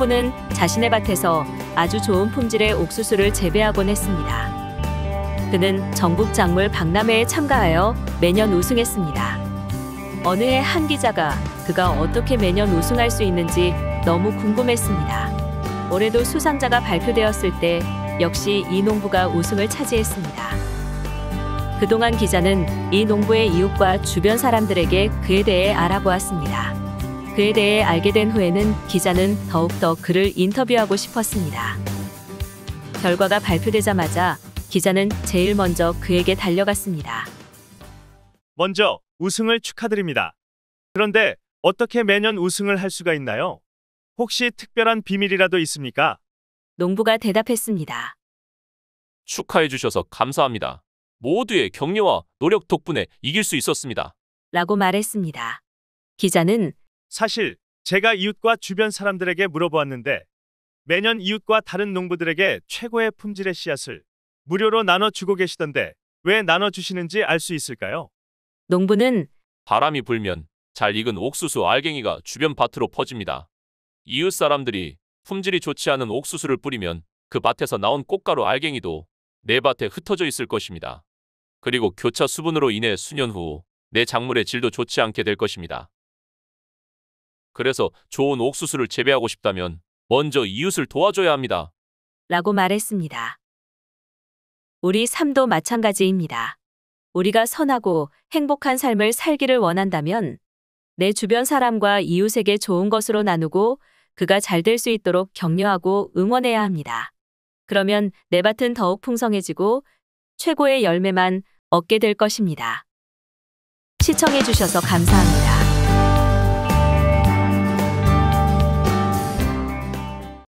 농부는 자신의 밭에서 아주 좋은 품질의 옥수수를 재배하곤 했습니다. 그는 전국 작물 박람회에 참가하여 매년 우승했습니다. 어느 해 한 기자가 그가 어떻게 매년 우승할 수 있는지 너무 궁금했습니다. 올해도 수상자가 발표되었을 때 역시 이 농부가 우승을 차지했습니다. 그동안 기자는 이 농부의 이웃과 주변 사람들에게 그에 대해 알아보았습니다. 그에 대해 알게 된 후에는 기자는 더욱더 그를 인터뷰하고 싶었습니다. 결과가 발표되자마자 기자는 제일 먼저 그에게 달려갔습니다. 먼저 우승을 축하드립니다. 그런데 어떻게 매년 우승을 할 수가 있나요? 혹시 특별한 비밀이라도 있습니까? 농부가 대답했습니다. 축하해 주셔서 감사합니다. 모두의 격려와 노력 덕분에 이길 수 있었습니다. 라고 말했습니다. 기자는 사실 제가 이웃과 주변 사람들에게 물어보았는데 매년 이웃과 다른 농부들에게 최고의 품질의 씨앗을 무료로 나눠주고 계시던데 왜 나눠주시는지 알 수 있을까요? 농부는 바람이 불면 잘 익은 옥수수 알갱이가 주변 밭으로 퍼집니다. 이웃 사람들이 품질이 좋지 않은 옥수수를 뿌리면 그 밭에서 나온 꽃가루 알갱이도 내 밭에 흩어져 있을 것입니다. 그리고 교차 수분으로 인해 수년 후 내 작물의 질도 좋지 않게 될 것입니다. 그래서 좋은 옥수수를 재배하고 싶다면 먼저 이웃을 도와줘야 합니다. 라고 말했습니다. 우리 삶도 마찬가지입니다. 우리가 선하고 행복한 삶을 살기를 원한다면 내 주변 사람과 이웃에게 좋은 것으로 나누고 그가 잘 될 수 있도록 격려하고 응원해야 합니다. 그러면 내 밭은 더욱 풍성해지고 최고의 열매만 얻게 될 것입니다. 시청해주셔서 감사합니다.